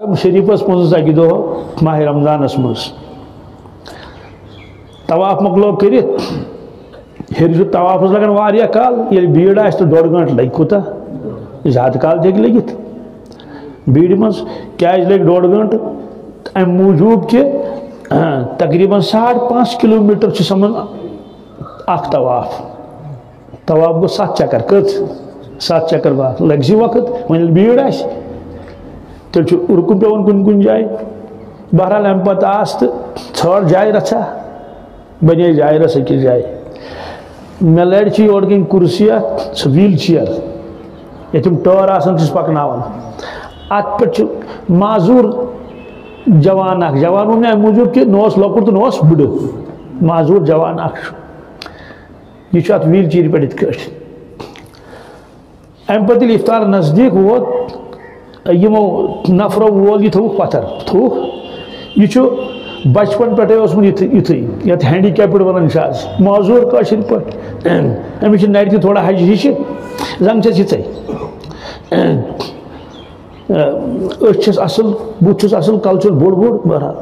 حرم شریفس مز اکہ ماہ رمضانس مز طواف مکلو کرت ہر طواف لگان واریاہ کال یل بھیڑ آس تو ڈوڑ گنٹ لگ کوتا. زیادہ کال تک لگت بھیڑ مز کیاز لگ ڈوڑ گنٹ ام موجوب کہ تقریباً ساڑھ پانچ کلو میٹر چھ سمن اخ طواف. طواف گو سات چکر کت. سات چکر بعد لگ سی وقت، ون بھیڑ آس تیل رکن پیون کن کن جائے بہرحال ام پتہ آس تو ژھر جائے رچھا بنے جائے رس أکِس جائے مےٚ لڑِ چھِ یورٕ کِنۍ کُرسی اکھ سۄ ویٖل چِیر ییٚتہِ تِم ٹٲر آسان چھِس پکناوان اَتھ پٮ۪ٹھ چھُ معذوٗر جوان اکھ جوان ووٚن مےٚ اَمہِ موٗجوٗب کہِ نہ اوس لۄکُٹ تہٕ نہ اوس بٕڈٕ معذوٗر جوان اکھ چھُ یہِ چھُ اَتھ ویٖل چیٖرِ پٮ۪ٹھ یِتھ کٲٹھۍ اَمہِ پتہٕ ییٚلہِ اِفطار نزدیٖک ووت یِمو نفرو وول یہِ پتھر تھوٚوُکھ یہِ چھُ بچپن پٮ۪ٹھے اوسمُت یِتھُے ہینڈی کیپٕڈ وَنان چھِ آز معذوٗر کٲشِر پٲٹھۍ أمِس چھِ نَرِ تہِ تھوڑا ہجہِ ہِشہِ زنٛگ چھَس یِژھے أچھ چھَس اَصٕل بُتھ چھُس اَصٕل کَلہٕ چھُس بوٚڑ بوٚڑ بہرحال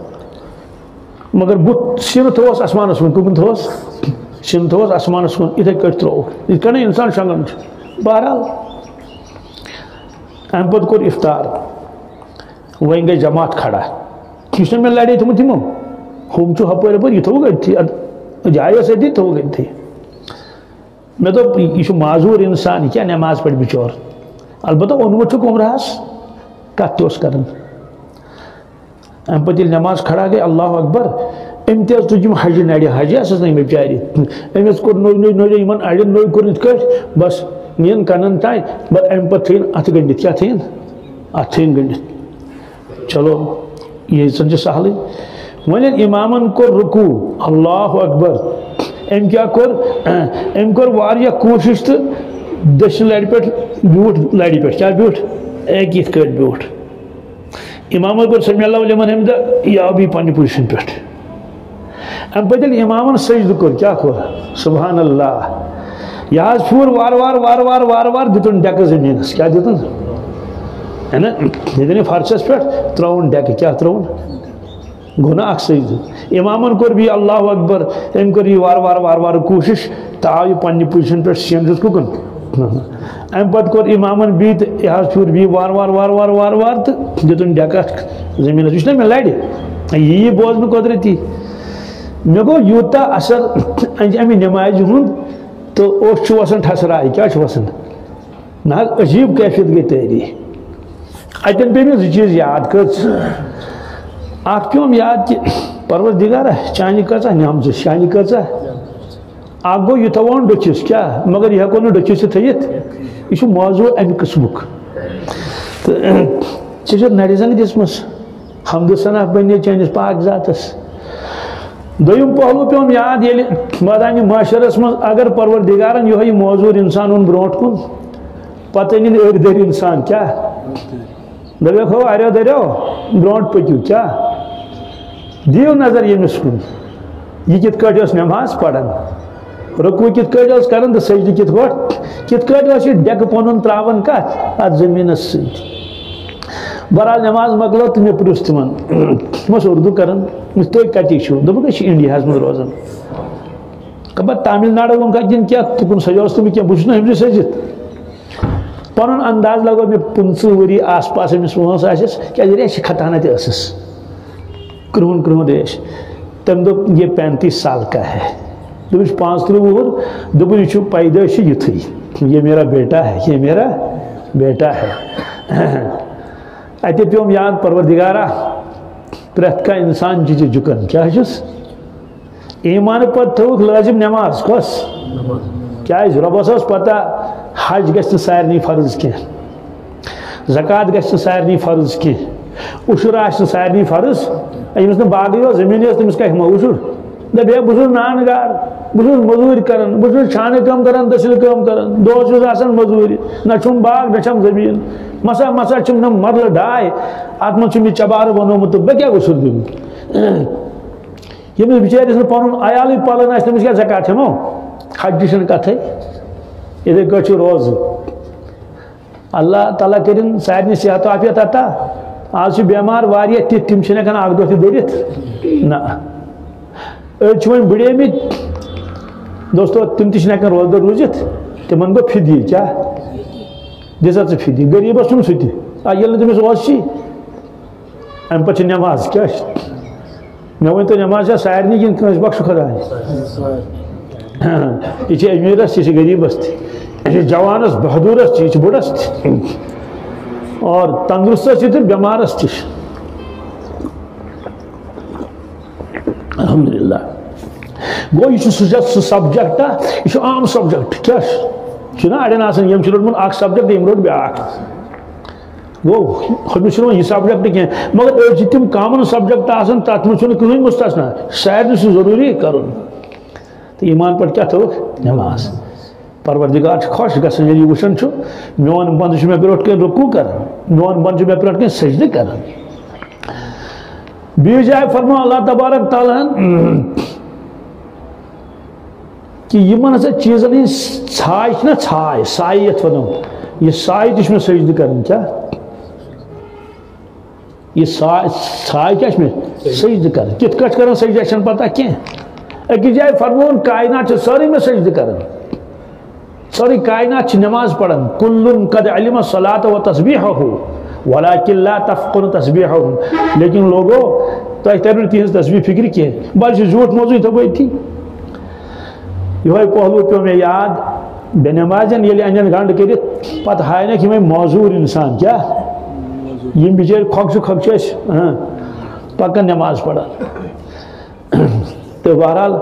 مگر بُتھ سِنہٕ تھوٚوُس آسمانَس کُن کُکُن تھوٚوُس سِنہٕ تھوٚوُس آسمانَس کُن یِتھَے کٲٹھۍ ترٛووُکھ یِتھ کٔنۍ اِنسان بہرحال اَمہِ پَتہٕ کوٚر اِفطار۔ وۄنۍ گٔے جماعت کھڑا یُس نہٕ مےٚ لڑے تھوٚمُت یِمو ہُم چھُ ہپٲرۍ ہپٲرۍ یہِ تھوٚوُکھ أتھی جاے ٲس أتی تھوٚوُکھ أتھی مےٚ دوٚپ یہِ چھُ معذوٗر اِنسان البتہ اوٚنمُت چھُکھ عمرہَس کَتھ تہِ اوس کَران کھڑا گٔے اللہ اکبر۔ أمۍ تہِ حظ تُج یِم ہجہِ نَرِ ہجہِ ٲسٕس نہٕ یِمے بِچارِ أمِس کوٚر نوٚے نوٚے نِیَن کَنَن تانۍ بَس اَمہِ پَتہٕ تھٲیِن اَتھٕ گٔنڈِتھ کیٛاہ تھٲیِن اَتھ تھٲیِن گٔنڈِتھ چلو یہ زن چھِ سہلٕے وۄنۍ ییٚلہِ اِمامن کوٚر رُکوٗ اللہ اکبر أمۍ کیٛاہ کوٚر أمۍ کوٚر واریاہ کوٗشِش تہٕ دٔچھنہِ لَرِ پٮ۪ٹھ بیوٗٹھ لَرِ پٮ۪ٹھ کیٛاہ بیوٗٹھ اَکہِ یِتھ کٲٹھۍ بیوٗٹھ اِمامن کوٚر سمی اللہ علیہمن اَمہِ دۄہ یہِ آو بیٚیہِ پنٛنہِ پُزِشن پٮ۪ٹھ اَمہِ پتہٕ ییٚلہِ اِمامن سجدٕ کوٚر کیٛاہ سبحان اللہ یہِ حظ پھیوٗر وارٕ وارٕ وارٕ وارٕ وارٕ وارٕ دِتُن ڈٮ۪کہٕ زٔمیٖنس کیٛاہ دِتُن ہے نا ییٚتٮ۪ن یہِ فرشس پٮ۪ٹھ ترٛٲوُن ڈٮ۪کہٕ کیٛاہ ترٛٲوُن گوٚو نا اکھ سجدٕ اِمامن کوٚر اللہ اکبر أمۍ کوٚر یہِ وارٕ وارٕ وارٕ وارٕ کوٗشِش تہٕ آو یہِ پنٛنہِ پُزِشن پٮ۪ٹھ سین دیُت کُکُن اَمہِ پتہٕ کوٚر اِمامن بیٚیہِ تہٕ یہِ حظ پھیوٗر بیٚیہِ وارٕ وارٕ وارٕ وارٕ وارٕ وارٕ تہٕ دِتُن ڈٮ۪کہٕ اَتھ زٔمیٖنس یہِ چھُنہ مےٚ لرِ یی بوزنہٕ اثر اَمہِ نٮ۪مازِ ہُنٛد تہٕ اوٚش چھُ وسان ٹھسراے کیٛاہ چھُ وسان نہ حظ عجیٖب کیفیت گٔے تٲری اتٮ۪ن پیٚیہِ مےٚ زٕ چیٖز یاد کٔژ اکھ پیوم یاد کہ پروردگارہ چانہِ کۭژاہ نعمژٕ چانہِ کۭژاہ اکھ گوٚو یہِ تھاوون ڈٔچھِس کیٛاہ مگر یہِ ہٮ۪کو نہٕ ڈٔچھِس تہِ تھٲیِتھ یہِ چھُ موضوٗع اَمہِ قٕسمُک۔ تہٕ ژےٚ چھُتھ نرِ زنٛگ دِژمٕژ حمدٕ سنا بنے چٲنِس پاک ذاتس۔ دوٚیِم پہلوٗ پیوم یاد ییٚلہِ مٲدانہِ معاشرس منٛز اگر پروردگارن یِہوے موضوٗر اِنسان اوٚن برونٛٹھ کُن، پتہٕ أنِن أڑۍ دٔرۍ اِنسان کیٛاہ دپیکھ ہو اریو دٔریو برونٛٹھ پٔکِو کیٛاہ دیو نظر ییٚمِس کُن، یہِ کِتھ کٲٹھۍ ٲس نٮ۪ماز پران رُکوٗ کِتھ کٲٹھۍ ٲس کران تہٕ سجدٕ کِتھ پٲٹھۍ کِتھ کٲٹھۍ ٲس یہِ ڈٮ۪کہٕ پنُن تراوان کتھ اتھ زٔمیٖنس سۭتۍ بہرحال نٮ۪ماز مۄکلٲو تہٕ مےٚ پرُژھ تِمن تِم ٲسۍ اردوٗ کران تُہۍ کتِکۍ چھِو دوٚپُکھ أسۍ چھِ منٛز روزان خبر تامِل ناڈو ووٚنکھا کِنہٕ کیٛاہ تُکُن سجاوُس تہٕ بہٕ کیٚنٛہہ بہٕ چھُس نہٕ أمۍ سٔجِتھ انداز لگو مےٚ پٕنٛژٕ ؤری آس پاس أمِس وٲنٛس آسٮ۪س کیٛازِ ریشہِ کھتانہ تہِ ٲسٕس کرٛہُن کرٛہُن ریش. تٔمۍ دوٚپ یہ پینتیس سال کا ہے. دوٚپُس پانٛژھ تٕرٛہ وُہُر دوٚپُن یہِ چھُ پیدٲشی یِتھُے یہ میرا بیٹا ہے، یہ میرا بیٹا ہے. اَتہِ پیوم یاد پروردگارا پرٛٮ۪تھ کانٛہہ اِنسان چھِ ژےٚ جُکان کیٛاہ چھُس ایٖمانہٕ پتہٕ تھٲوٕکھ لٲزِم نٮ۪ماز کۄس کیٛازِ رۄبس ٲس پتہ حج گژھِ نہٕ سارنٕے فرض کینٛہہ زکات گژھِ نہٕ سارنٕے فرض کینٛہہ اُشُر آسہِ نہٕ سارنٕے فرض ییٚمِس نہٕ باغٕے اوس زٔمیٖنٕے اوس تٔمِس کیٛاہ ہٮ۪مو اُشُر دَپہِ ہے بہٕ چھُس نان گار بہٕ چھُس موٚزوٗرۍ کران بہٕ چھُس چھانہٕ کٲم کران دٔسِل کٲم کران دۄہس چھُس آسان موٚزوٗرِ نہ چھُم باغ، نہ چھم زٔمیٖن۔ مسا مسا چھُم نہٕ مۄدلہٕ ڈاے اَتھ منٛز چھُم یہِ چبارٕ بنومُت تہٕ بہٕ کیٛاہ اُشُر دِمہٕ ییٚمِس بِچٲرِس نہٕ پَنُن عیالٕے پَلان آسہِ تٔمِس کیٛاہ زکات ہٮ۪مو حجہِ چھِنہٕ کَتھٕے یِتھَے کٲٹھۍ چھُ روزٕ۔ اللہ تعالیٰ کٔرِنۍ سارنٕے صحت عافیت عطا آج بیمار واریاہ تھی تم چھنے آگ دو تھی دورت نا أڑۍ چھِ وۄنۍ بڑیمٕتۍ دوستو تِم ہٮ۪کان روزدار روٗزِتھ تِمن گوٚو فِدی کیٛاہ دِ سا ژٕ فِدی غریٖبس چھُنہٕ سُہ تہِ آ ییٚلہِ نہٕ تٔمِس اوس چھی اَمہِ پتہٕ چھِ نٮ۪ماز کیٛاہ چھِ مےٚ ؤنۍتو نٮ۪ماز چھا سارنٕے کِنہٕ کٲنٛسہِ بخشہِ خۄداے یہِ چھِ أمیٖرس یہِ چھِ غریٖبس تہِ یہِ چھِ جوانس بہادوٗرس تہِ یہِ چھِ بُڈس تہِ اور تندرستس تہِ تہٕ بٮ۪مارس تہِ چھِ الحمدللہ گو یہ سہ سبجیکٹ یہ عام سبجیکٹ کیا اڑین آسان یم روٹمت اخ سبجیکٹ یم روٹ بیاکھ گو ہمس یہ سبجیکٹ کی مگر أڑۍ تم کامن سبجیکٹ آسان تر من کہین مستثنا سارے ضروری کرن تو ایمان پہ کیا تھوک نماز پروردگار خوش گژھان ییٚلہِ یہِ وٕچھان چھُ میون بنٛدٕ چھُ مےٚ برونٛٹھ کَنۍ رُکوٗ کران میون بنٛدٕ چھُ مےٚ برونٛٹھ کَنۍ کران بیٚیہِ جایہِ فرمو اللہ تبارک تعالیٰ کہ یمن ہسا چیزن ہند ژھاے نا ژھاے سائے یت ونو یہ سائے تہ میں سجدہ کرن کیا؟ یہ ژھاے کیا میں؟ سجدہ کرن کت کٹ کرن سجدہ چھن پتہ کی اکی جائے فرمون کائنات ساری میں سجدہ کرن ساری کائنات نماز پڑھن کل قد علم الصلاة و تصبیحه ولیکن لا تفقن تسبیحهم لیکن لوگو تو احترام تیز تسبیح فکر کی بلکہ جھوٹ موضوع تو بھئی تھی۔ یہ پہلو پیو میں یاد، بے نمازن یلی انجن گنڈ کرت پتہ ہائے نا کہ میں موزور انسان، کیا؟ یہ بچار کھوک کھوک اس ہاں۔ پکن نماز پڑھا۔ تو بہرحال،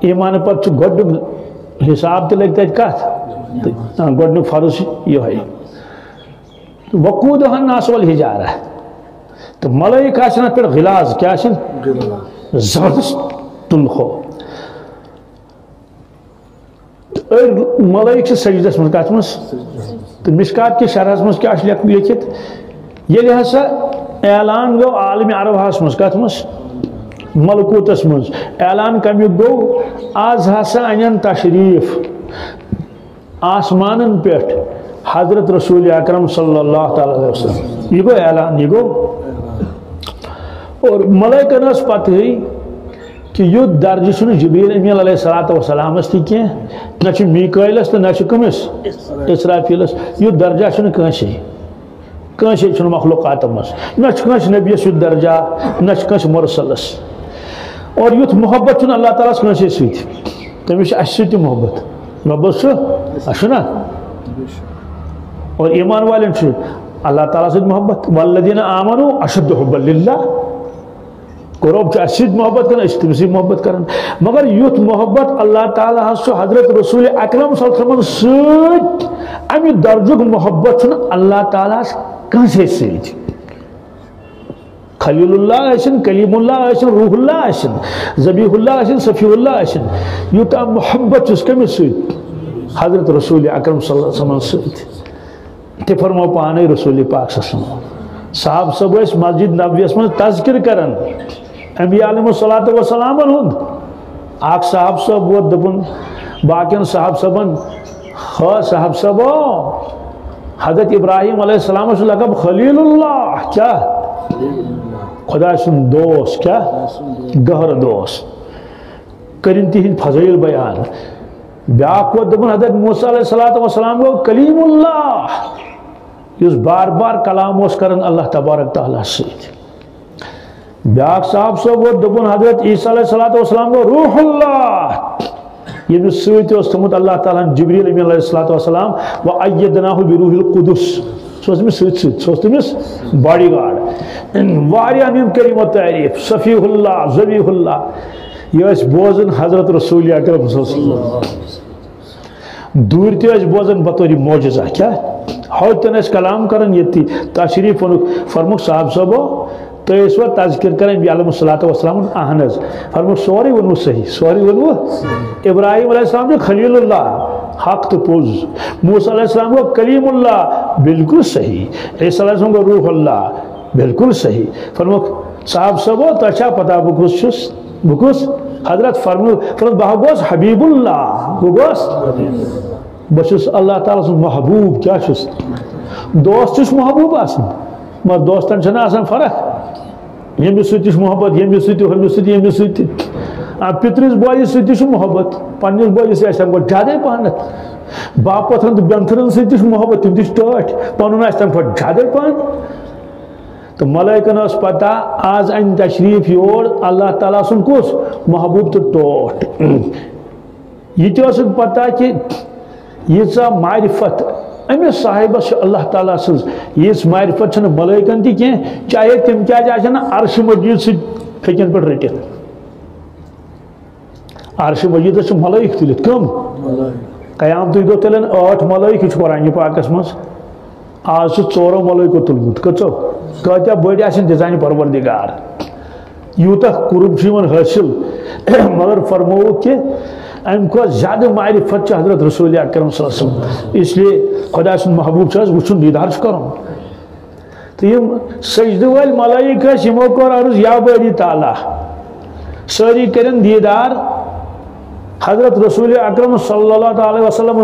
ایمان پر گڈ حساب تو لگتا ہے کت ہاں، گڈ فرض یہ ہے وقود الناس والحجارہ تو ملائک آسنا پر غلاز کیا آسن؟ زبردست تنخو ملائک سجدس من کت مس تو مشکات کے شرحس مس کیا لیکھت یلی ہسا اعلان گو عالم عربہس مس کت مس ملکوتس مز اعلان کمیک گو آز ہسا انین تشریف۔ آسمانن پیٹھ۔ حضرت رسول اکرم صلی اللہ تعالی علیہ وسلم یہ گو اعلان یہ گو اور ملائکہ نس پتہ ہوئی کہ یہ درجہ چھن جبریل امین علیہ الصلوۃ والسلام اس کی نہ چھ میکائیلس تو نہ چھ کمس اسرافیلس یہ درجہ چھن کانسی کانسی چھن مخلوقات مس نہ چھ کانس نبی اس درجہ نہ چھ کانس مرسلس اور یوت محبت چھن اللہ تعالی کانسی سیت تمس اس سیت محبت محبت چھ اشنا اور ایمان والن اللہ تعالیٰ سے محبت۔ والذین آمنوا اشد حب للہ۔ قرب چھو اشد محبت کرنا اشتم سے محبت کرنا مگر یوت محبت اللہ تعالیٰ چھو حضرت رسول اکرم صلی اللہ علیہ وسلم سوچ امی درجک محبت چھو اللہ تعالیٰ کنسے سوچ جی؟ خلیل اللہ آسن کلیم اللہ آسن روح اللہ آسن زبیح اللہ آسن صفی اللہ آسن یوتا محبت چھو کمی سوچ حضرت رسول اکرم صلی اللہ علیہ وسلم سوچ تہ فرمو پانے رسول پاک صلی اللہ علیہ وسلم۔ صاحب سب اس مسجد نبویس من تذکر کرن۔ انبیاء علیہ الصلوۃ والسلام ہند اک صاحب صاحب وہ دپن باقین صاحب صاحبن ہا صاحب صاحب حضرت ابراہیم علیہ السلام سے لقب خلیل اللہ کیا؟ خدا سن دوست، کیا؟ گہر دوست۔ کرن تہند فضائل بیان۔ بیاکھ کو دپن حضرت موسیٰ علیہ السلام گو کلیم اللہ۔ اس بار بار کلام اس کرن اللہ تبارک تعالیٰ سید بیاکھ صاحب صاحب وہ دپن حضرت عیسیٰ علیہ السلام گو، روح اللہ۔ یہ سید اس تمت اللہ تعالیٰ جبریل علیہ السلام و ایدناہ بروح القدس۔ سو اس میں سید سید سو اس میں باڈی گارڈ۔ واریاہ نیم کریم و تعریف صفیح اللہ زبیح اللہ۔ یہ اس بوزن حضرت رسول اکرم صلی اللہ علیہ وسلم۔ دور تی اس بوزن بطوری موجزہ کیا؟ ہوتن اس کلام کرن یتی تشریف فرمک صاحب صاحبو تو اس وقت تذکر کریں بھی علیہ السلام اہنز۔ فرمک سوری ونو صحیح، سوری ونو ابراہیم علیہ السلام جو خلیل اللہ، حق تو پوز۔ موسیٰ علیہ السلام کو کلیم اللہ، بالکل صحیح۔ عیسیٰ علیہ السلام کو روح اللہ، بالکل صحیح۔ فرمک صاحب صاحبو تو اچھا پتا بکس چھس بکس حضرت فرمو فرمو بہا گوس حبیب اللہ گوس۔ بس اللہ تعالیٰ سن محبوب کیا چھس؟ دوست چھس محبوب آسن، مگر دوستن چھنا آسان فرق۔ ییٚمِس سۭتۍ تہِ محبت ییٚمِس سۭتۍ تہِ ہُمِس سۭتۍ ییٚمِس پترس بٲیِس سۭتۍ تہِ محبت پننِس بٲیِس آسہِ تَمہِ کھۄتہٕ زیادَے پہنتھ باپتھن تہٕ بٮ۪نتھرن سۭتۍ محبت، تِم تہِ چھِ ٹٲٹھۍ پنُن آسہِ تَمہِ پہن تو ملائکن اس پتہ آز ان تشریف یور اللہ تعالیٰ سن کس محبوب تو ٹوٹ۔ یہ تہ پتہ کہ یہ معرفت امس صاحبس اللہ تعالیٰ سن یہ معرفت ملائکن تہ کی چاہے تم کیا نا عرش مجید سے پھکن پہ رٹت عرش مجید سے ملائک تلت کم؟ قیامت دو تلن ٲٹھ ملائک یہ قرآن پاکس مز۔ آج سے ژورو ملائکو تلمت کچو کتیا بڑی آسن دِژان پروردگار۔ یوتہ قرب حاصل، مگر فرمو کہ ام کو زیادہ معرفت چھ حضرت رسول اکرم صلی اللہ علیہ وسلم۔ اس لیے خدا سن محبوب وچن دیدار چھ کرن تو یم سجدہ ول ملائک یمو کور عرض، یا باری تعالی ساری کرن دیدار حضرت رسول اکرم صلی اللہ علیہ وسلم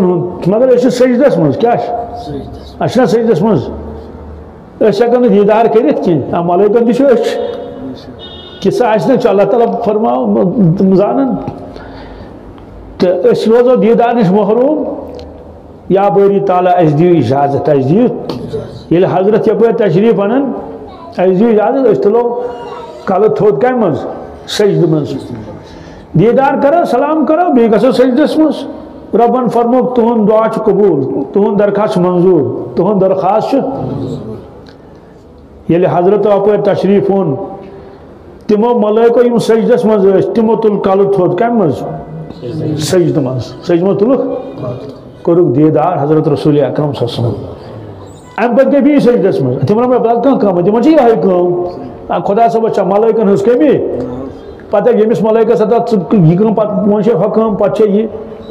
مگر اس سجدس مز کیا اچھا سجدس مز اس ہیکن دیدار کرت کی۔ ہاں، ملائکن تہ اچھ کسا آہ اللہ تعالیٰ فرماؤ تم زانن تو اس روزو دیدار نش محروم، یا باری تعالیٰ اس دیو اجازت اس دیو یل حضرت یپ تشریف انن اس دیو اجازت، اس تلو کل تھوت کم مز سجد مز دیدار کرو، سلام کرو بی گھو سجدس مز ربن فرمو، تہن دعا قبول، تہن درخواست منظور، تہن درخواست یل حضرت آپ تشریف اون تمو ملائکو یم سجدس مز تمو تل کل تھوت کم مز سجد مز سجد تلک کورک دیدار حضرت رسول اکرم صلی اللہ علیہ وسلم. ام اچھا پتہ گئی سجدس مز تمن میں بدل کان کام؟ تمن چھ یہ کام. خدا صاحب چھ ملائکن ہس کمی پتہ یمس ملائکہ ستا یہ کام پتہ پونچ حکم پتہ چھ یہ.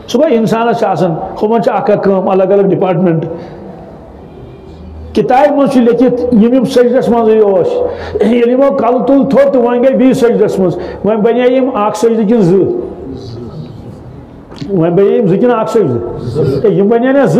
صبح انسانس اچھا آسان ہمن چھ اکھ کام، الگ الگ ڈپارٹمنٹ کتاب مجھ لکھت یم یم سجدس مز یمو کل تل تھو تو ون گئی بیس سجدس مز ون بنے یم اخ سجد کن ز ون یِم زٕ کِنہٕ کن اخ سجد یِم بَنے نا ز